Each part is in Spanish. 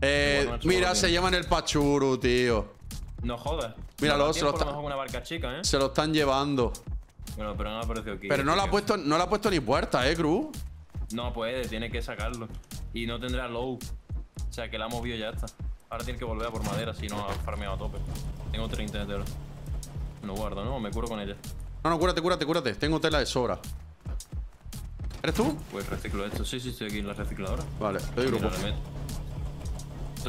Eh, Bueno, mira, se llevan el pachuru, tío. No jodas. Míralo, se lo está- una barca chica, ¿eh? Se lo están llevando. Bueno, pero no ha aparecido aquí. Pero no le ha puesto, no le ha puesto ni puerta, eh, Cruz. No puede, tiene que sacarlo. Y no tendrá low. O sea, que la ha movido ya está. Ahora tiene que volver a por madera si no ha farmeado a tope. Tengo 30 de tela. No guardo, ¿no? Me curo con ella. No, no, cúrate, cúrate, cúrate. Tengo tela de sobra. ¿Eres tú? Pues reciclo esto. Sí, sí, estoy aquí en la recicladora. Vale, te doy grupo. Mira,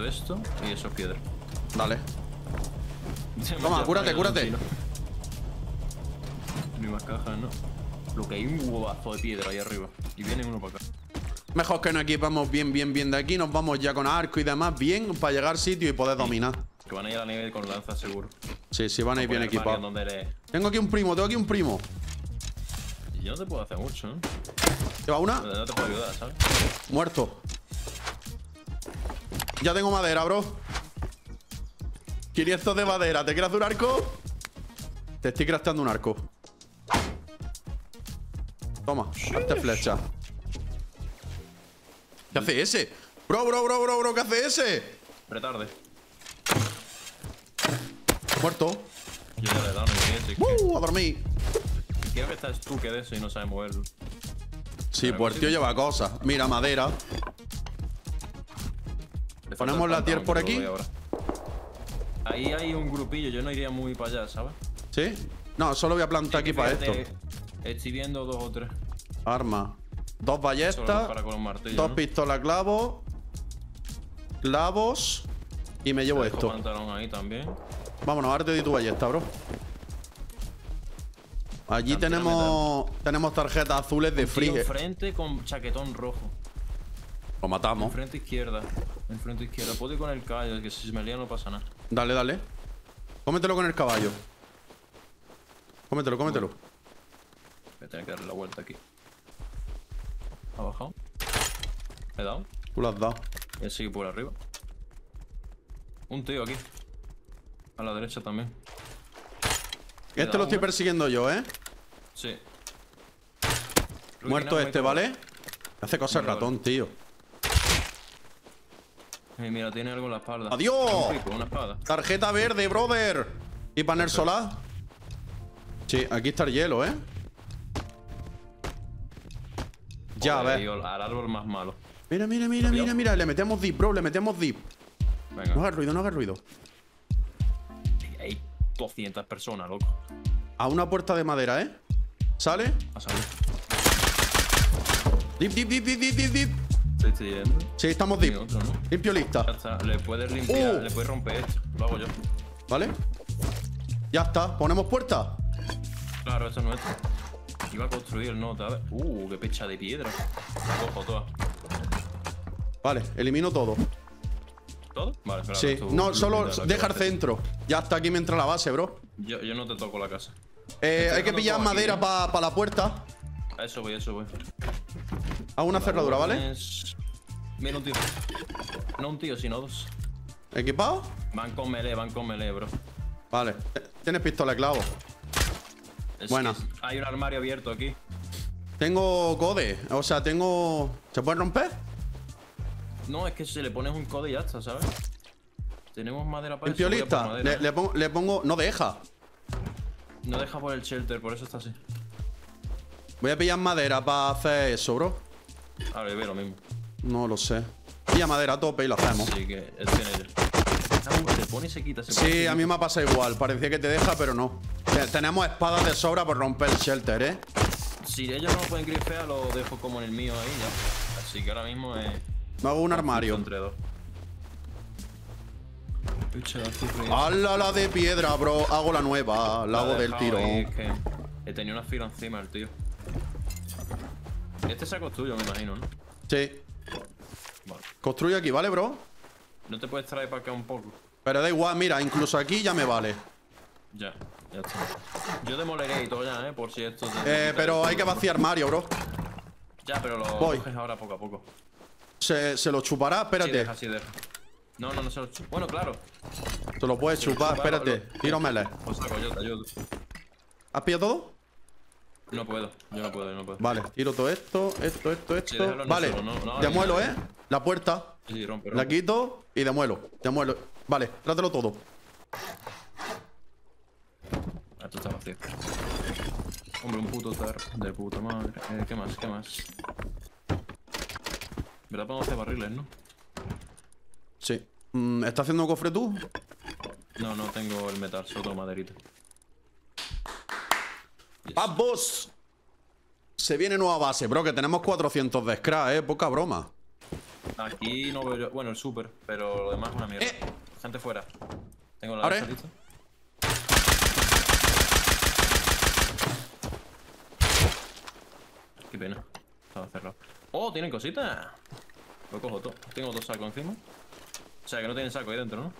esto y eso es piedra. Dale. Toma, cúrate, cúrate. Ni más cajas, ¿no? Lo que hay un huevazo de piedra ahí arriba. Y viene uno para acá. Mejor que nos equipamos bien, bien, bien de aquí. Nos vamos ya con arco y demás, bien, para llegar al sitio y poder dominar. Que van a ir a la nieve con lanza seguro. Sí, sí, van a ir bien equipados. Tengo aquí un primo, tengo aquí un primo. Yo no te puedo hacer mucho, ¿no? ¿Lleva una? No te puedo ayudar, ¿sabes? Muerto. Ya tengo madera, bro. 500 de madera. ¿Te hacer un arco? Te estoy crafteando un arco. Toma, hazte flecha. ¿Qué hace ese? Bro, bro, bro, bro, bro, ¿qué hace ese? Pretarde. Muerto. Yo ya le he dado, Uh, a dormir. Quiero que estás tú que de eso y no sabes moverlo. Sí, pues el tío lleva cosas. Mira, madera. Ponemos la tier por aquí. Ahí hay un grupillo, yo no iría muy para allá, ¿sabes? ¿Sí? No, solo voy a plantar aquí para esto. Estoy viendo dos o tres. Arma. Dos ballestas. para con un martillo. Dos ¿no? pistolas clavos. Clavos. Y me llevo esto. pantalón ahí también. Vámonos, ahora te doy tu ballesta, bro. Allí tenemos tenemos tarjetas azules de free. frente con chaquetón rojo. Lo matamos. Frente izquierda. En frente izquierda. Puedo ir con el callo, que si me lía no pasa nada. Dale, dale. Cómetelo con el caballo. Cómetelo, cómetelo. Voy a tener que darle la vuelta aquí. Ha bajado. Le he dado. Tú lo has dado. Él sigue por arriba. Un tío aquí. A la derecha también. Este lo estoy persiguiendo yo, ¿eh? Sí. Muerto este, ¿vale? Hace cosas ratón, tío. Mira, tiene algo en la espalda. ¡Adiós! Un pico, una espada. Tarjeta verde, brother. ¿Y panel solar? Sí, aquí está el hielo, ¿eh? Ya, a ver. al árbol más malo. Mira, mira, mira, mira, mira. Le metemos dip, bro. Le metemos dip. Venga. No hagas ruido, no hagas ruido. Hay 200 personas, loco. A una puerta de madera, ¿eh? ¿Sale? A salir. Dip, dip, dip, dip, dip, dip, dip. Estoy siguiendo. Sí, estamos dip. otro, ¿no? Limpio Ya lista. está. Le puedes limpiar, Uh. le puedes romper esto. Lo hago yo. ¿Vale? Ya está. ¿Ponemos puerta? Claro, esto es nuestro. Iba a construir el nota. a ver. Uh, qué pecha de piedra. La cojo toda. Vale, elimino todo. ¿Todo? Vale, espera. Sí. No, lo solo deja el centro. Ya está aquí me entra la base, bro. Yo, yo no te toco la casa. Eh, hay que pillar madera ¿eh? para la puerta. A eso voy, a eso voy. Hago una cerradura, ¿vale? Mira un tío. No un tío, sino dos. ¿Equipado? Van con melee, van con melee, bro. Vale. Tienes pistola clavo. Es Buena. que hay un armario abierto aquí. Tengo code. O sea, tengo. ¿Se puede romper? No, es que si le pones un code y ya está, ¿sabes? Tenemos madera para Limpio eso. a madera. Le, le pongo, le pongo. No deja. No deja por el shelter, por eso está así. Voy a pillar madera para hacer eso, bro. Ahora ve lo mismo. No lo sé. Pilla madera a tope y lo hacemos. Así que ya. Ah, Se pone y se quita. Se Sí, a mí me ha pasado igual. Parecía que te deja, pero no. Te- Tenemos espadas de sobra por romper el shelter, ¿eh? Si ellos no lo pueden grifear, lo dejo como en el mío ahí ya. Así que ahora mismo es. Me hago un armario. Entre dos. ¡Hala la de piedra, bro! Hago la nueva. La hago ha del tirón. es que he tenido una fila encima el tío. Este saco es tuyo, me imagino, ¿no? Sí. Vale. Construyo aquí, ¿vale, bro? No te puedes traer para acá un poco. Pero da igual, mira, incluso aquí ya me vale. Ya, ya está. Yo demoleré y todo ya, ¿eh? Por si esto... te- Eh, te- pero hay que vaciar armario, bro. Ya, pero lo Voy. coges ahora poco a poco. Se, se lo chupará, Sí, espérate. deja, sí, deja. No, no, no se lo chu- Bueno, claro. Se lo puedes chupar, chupa, espérate. lo- Tiro. Pues saco, yo te ayudo. ¿Has pillado todo? No puedo, yo no puedo, yo no puedo. Vale, tiro todo esto, esto, esto, esto. vale, no- no demuelo, ¿eh? La puerta. Sí, sí, rompe, La rompe. quito y demuelo. Demuelo. Vale, trátelo todo. Ah, Esto está vacío. Hombre, un puto tar de puta madre. Eh, ¿Qué más? ¿Qué más? ¿Verdad podemos hacer barriles, no? Sí. Mm, ¿Estás haciendo un cofre tú? No, no tengo el metal, solo tengo maderita. Yes. ¡Vamos! Se viene nueva base, bro, que tenemos 400 de scrap, eh. Poca broma. Aquí no veo yo. Bueno, el super, pero lo demás es una mierda. Eh. Gente fuera. Tengo la lista. Qué pena. Estaba cerrado. ¡Oh! ¿Tienen cositas? Lo cojo todo. Tengo dos sacos encima. O sea, que no tienen saco ahí dentro, ¿no?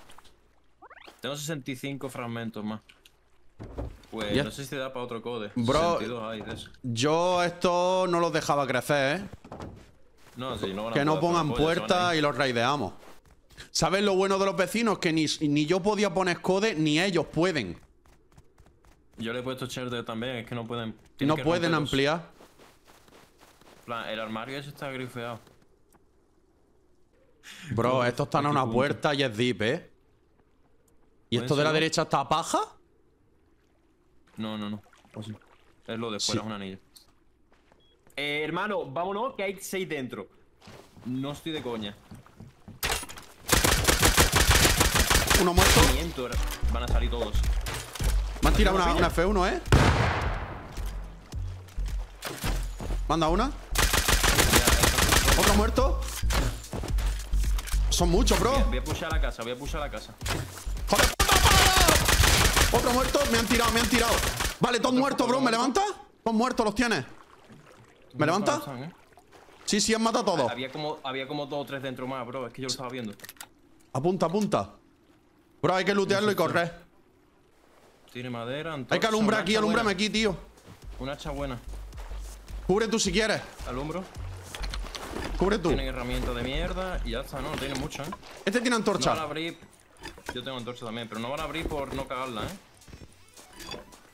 Tengo 65 fragmentos más. Pues Ya- no sé si te da para otro code. Bro. 62 hay de eso. Yo esto no los dejaba crecer, eh. No, sí, no van a Que no pongan a puertas ir. y los raideamos. ¿Sabes lo bueno de los vecinos? Que ni, ni yo podía poner code, ni ellos pueden. Yo le he puesto shelter también, es que no pueden. No que pueden ampliar. Plan, el armario ese está grifeado. Bro, Todo esto está en aquí una puerta y es deep, ¿eh? ¿Y esto de la derecha está paja? No, no, no. Sí. Es lo de Sí. fuera, es un anillo. Eh, hermano, vámonos, que hay seis dentro. No estoy de coña. Uno muerto. Miento, van a salir todos. Me han tirado ¿Aquí una, no una F1, ¿eh? Manda una. Otro muerto. Son muchos, bro. Voy a, voy a pushar a la casa, voy a pushar a la casa. ¡Joder! Otro muerto. Me han tirado, me han tirado. Vale, todos muertos, bro. ¿Me levanta? Todos muertos los tienes. ¿Me levanta? ¿eh? Sí, sí, han matado a todos. Había como, había como dos o tres dentro más, bro. Es que yo lo estaba viendo. Apunta, apunta. Bro, hay que lootearlo y correr. Tiene madera, Hay que antorcha, alumbrar aquí, alumbrame aquí, tío. Una hacha buena. Cubre tú si quieres. Alumbro. Cubre tú. Tienen herramientas de mierda y ya está, no, no tienen mucho, ¿eh? Este tiene No antorcha. Yo tengo antorcha también, pero no van a abrir por no cagarla, ¿eh?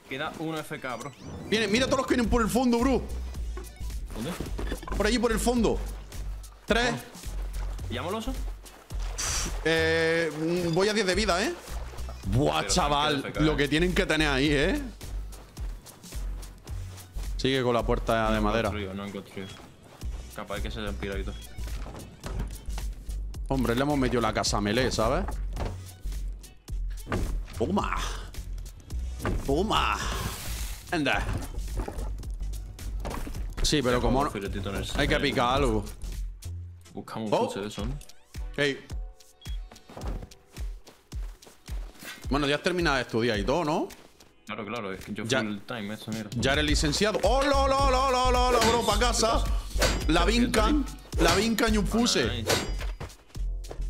Queda uno FK, bro. Viene, mira todos los que vienen por el fondo, bro. ¿Dónde? Por allí, por el fondo. Tres. ¿Llamo al oso? Eh, voy a 10 de vida, ¿eh? Buah, Pero chaval. FK, Lo ¿eh? que tienen que tener ahí, ¿eh? Sigue con la puerta de madera. construido, no construido. Capaz que se y todo. Hombre, le hemos metido la casa melee, ¿sabes? Toma. Toma. Anda. Sí, pero como no- el hay que picar algo. Buscamos un Oh. coche de eso, ¿no? Hey. Bueno, ya has terminado de estudiar y todo, ¿no? Claro, claro, es que yo Ya- full time, eso, mira. Ya eres licenciado. ¡Oh, lo, lo, lo, lo, lo, lo, bro! ¡Pa' casa! La vincan. La vincan y un fuse.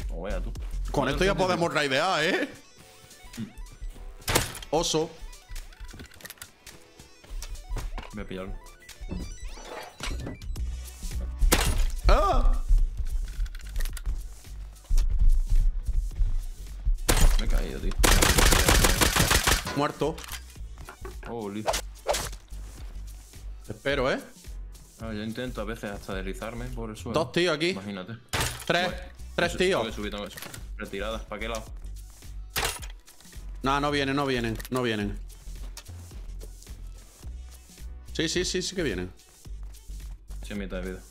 Oh, vea tú. Con esto ya podemos raidear, ¿eh? Oso. Voy a pillarlo. ¡Ah! Me he caído, tío. Muerto. Holy. Te espero, ¿eh? Ah, yo intento a veces hasta deslizarme por el suelo. Dos tíos aquí. Imagínate. Tres. Tres tíos. tengo que subir, tengo que subir. Retiradas, ¿para qué lado? No, no vienen, no vienen, no vienen. Sí, sí, sí, sí que vienen. Sí, mitad de vida.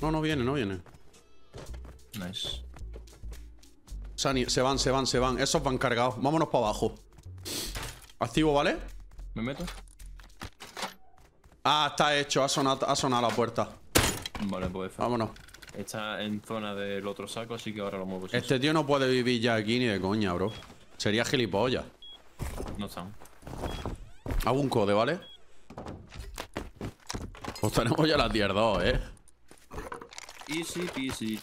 No, no vienen, no vienen. Nice. Sani, se van, se van, se van. Esos van cargados. Vámonos para abajo. Activo, ¿vale? ¿Me meto? Ah, está hecho. Ha sonado, ha sonado la puerta. Vale, pues. Vámonos. Está en zona del otro saco, así que ahora lo muevo. Este tío no puede vivir ya aquí ni de coña, bro. Sería gilipollas. No están. Hago un code, ¿vale? Pues tenemos ya las tier 2, ¿eh? Easy peasy.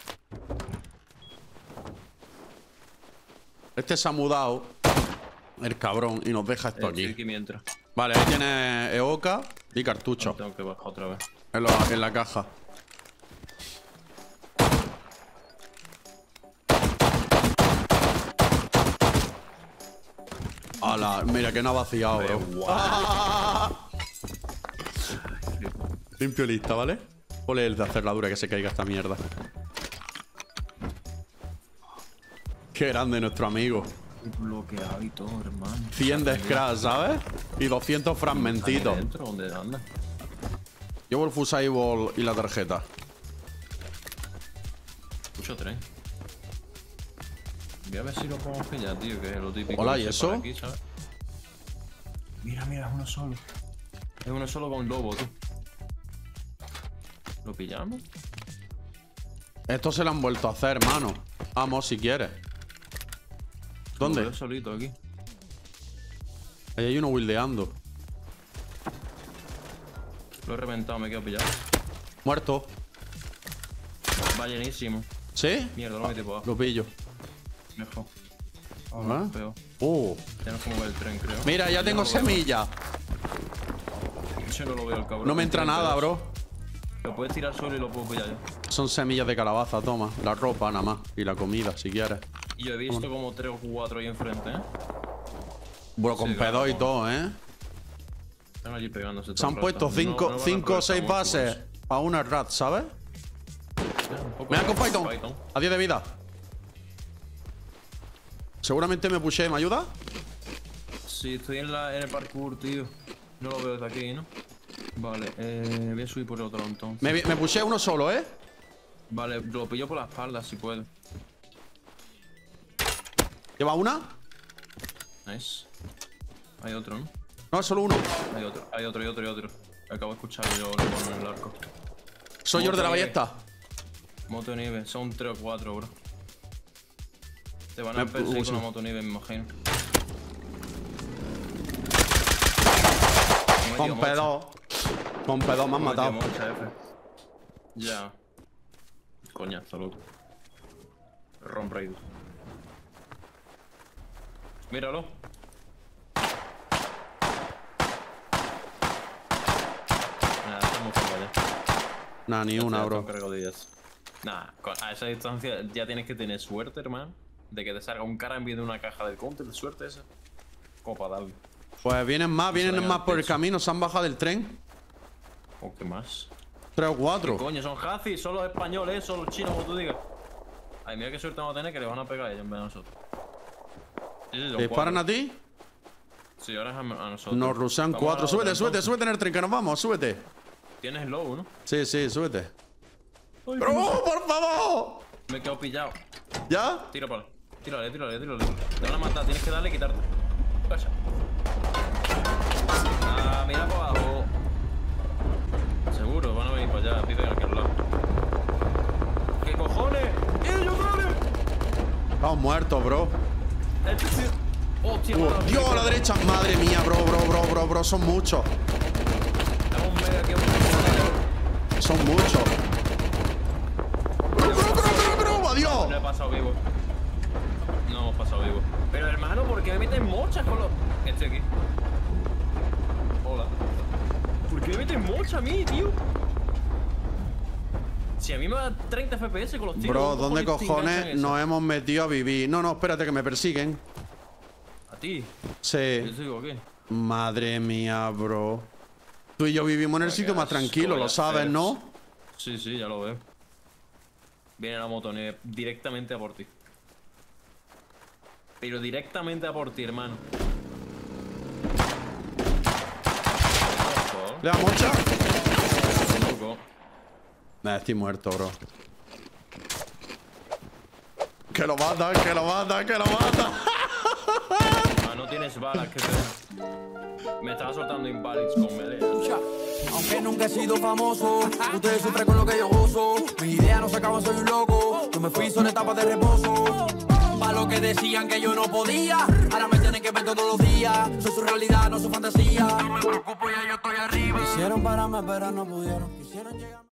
Este se ha mudado. El cabrón. Y nos deja esto aquí. Vale, ahí tiene Eoka y cartucho. Tengo que bajar otra vez. En la caja. Ala, mira que no ha vaciado, bro. Ah. Limpio lista, ¿vale? Ole el de hacer la dura que se caiga esta mierda. Qué grande nuestro amigo. Bloqueado y todo, hermano. 100 de scratch, ¿sabes? Y 200 ¿Ahí fragmentitos. dentro? ¿Dónde anda? Llevo el Fusable y la tarjeta. Escucho tren. Voy a ver si lo podemos pillar, tío, que es lo típico. Hola, ¿y eso? aquí, ¿sabes? Mira, mira, es uno solo. Es uno solo con lobo, tú. ¿Lo pillamos? Esto se lo han vuelto a hacer, hermano. Vamos, si quieres. ¿Dónde? veo solito aquí. Ahí hay uno wildeando. Lo he reventado, me quedo pillado. Muerto. Va llenísimo. ¿Sí? Mierda, lo metí por abajo. Lo pillo. Mejor. Ah. Ah, peor. Tenemos que mover el tren, creo. Mira, ya tengo semilla. Yo no lo veo, el cabrón. No me entra nada, bro. Lo puedes tirar solo y lo puedo pillar yo. Son semillas de calabaza, toma. La ropa nada más. Y la comida, si quieres. Y yo he visto como tres o cuatro ahí enfrente, ¿eh? Bueno, con Sí, pedo y todo, ¿eh? Están allí pegándose. Se han puesto 5 o 6 bases a una rat, ¿sabes? Me dan con Python. A 10 de vida. Seguramente me pushé. ¿Me ayuda? Sí, estoy en, la, en el parkour, tío. No lo veo desde aquí, ¿no? Vale, eh, voy a subir por el otro entonces. Me, me pushé uno solo, ¿eh? Vale, lo pillo por la espalda si puedo. ¿Lleva una? Nice. Hay otro, ¿no? No, solo uno. Hay otro, hay otro, hay otro, hay otro. Acabo de escuchar yo lo en el arco. Soy yo de la ballesta. Moto nieve, son 3 o 4, bro. Te van a perseguir con una moto nieve, me imagino. Me he metido Con mocha. pedo. Con pedo me han matado. Ya. Coñazo, loco. Ron Raid. Míralo. Nada, estamos fuera ya. Nah, ni una, Ya bro. Nah, con- a esa distancia ya tienes que tener suerte, hermano. De que te salga un cara en vez de una caja del counter de suerte esa. Como para darle. Pues vienen más, vienen más por el camino. Se han bajado del tren. ¿O qué más? Tres o cuatro. Coño, son hazis, son los españoles, son los chinos, como tú digas. Ay, mira qué suerte vamos a tener que le van a pegar a ellos en vez de nosotros. ¿Te disparan a ti? Sí, ahora es a, nosotros. Nos rusean a cuatro. Súbete, súbete, súbete en el tren, que nos vamos, súbete. Tienes low, ¿no? Sí, sí, súbete. ¡Bro, por favor! Me he quedado pillado. ¿Ya? Tira para Tírale, tírale, tírale. Te van a matar, tienes que darle y quitarte. Vaya. Ah, mira para abajo. Seguro, van a venir para allá, piden a aquel lado. ¿Qué cojones? ¡Ellos dale! Estamos muertos, bro. Este. Hostia, Uh, mano, Dios, a la derecha. Madre mía, bro, bro, bro, bro, bro. Son muchos. Estamos medio aquí. un- Son muchos. Bro, bro, bro, bro, bro. Adiós. No he pasado vivo. Hemos pasado vivo. Pero hermano, ¿por qué me meten mochas con los. Estoy aquí. Hola. ¿Por qué me meten mochas a mí, tío? Si a mí me da 30 FPS con los tiros. Bro, ¿cómo ¿dónde cojones nos hemos metido a vivir? No, no, espérate, que me persiguen. ¿A ti? Yo Sí. te digo, ¿qué? Madre mía, bro. Tú y yo vivimos en el sitio más tranquilo, lo sabes. ¿no? Sí, sí, ya lo veo. Viene la motoneve directamente a por ti. Pero directamente a por ti, hermano. ¿Le da mocha? loco. Nah, estoy muerto, bro. Que lo mata, que lo mata, que lo mata. Ah, no tienes balas que te... Me estaba soltando invalids con melee. Aunque nunca he sido famoso, ustedes sufren con lo que yo gozo. Mis ideas no se acaban, soy un loco. Yo me fui, son etapas de reposo. Lo que decían que yo no podía, ahora me tienen que ver todos los días. Soy su realidad, no su fantasía. No me preocupo, ya yo estoy arriba. Quisieron pararme, pero no pudieron. Quisieron llegar.